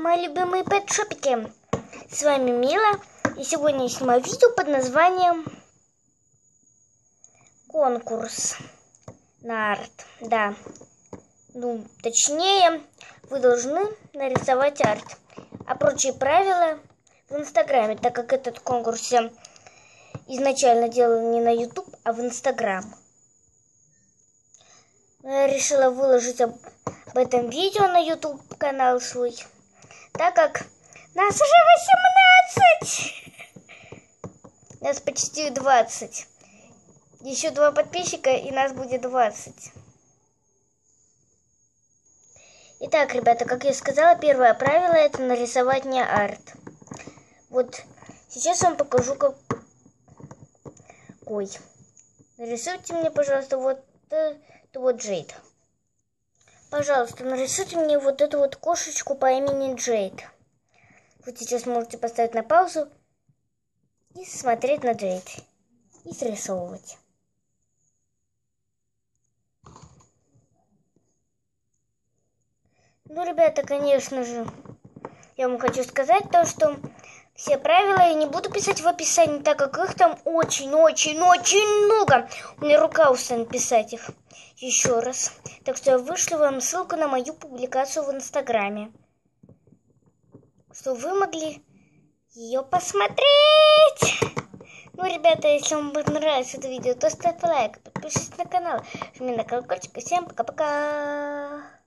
мои любимые пэтшопики! С вами Мила, и сегодня я снимаю видео под названием Конкурс на арт. Да, ну, точнее, вы должны нарисовать арт, а прочие правила в Инстаграме, так как этот конкурс я изначально делал не на YouTube, а в Инстаграм. Я решила выложить об этом видео на YouTube канал свой, так как нас уже 18. Нас почти 20. Еще два подписчика, и нас будет 20. Итак, ребята, как я сказала, первое правило это нарисовать не арт. Вот сейчас вам покажу, как... Ой. Нарисуйте мне, пожалуйста, вот вот Джейд. Пожалуйста, нарисуйте мне вот эту вот кошечку по имени Джейд. Вот сейчас можете поставить на паузу и смотреть на Джейд. И срисовывать. Ну, ребята, конечно же, я вам хочу сказать то, что все правила я не буду писать в описании, так как их там очень-очень-очень много. У меня рука устанет писать их еще раз. Так что я вышлю вам ссылку на мою публикацию в Инстаграме. Чтобы вы могли ее посмотреть. Ну, ребята, если вам понравилось это видео, то ставьте лайк, подпишитесь на канал, жми на колокольчик. И всем пока-пока.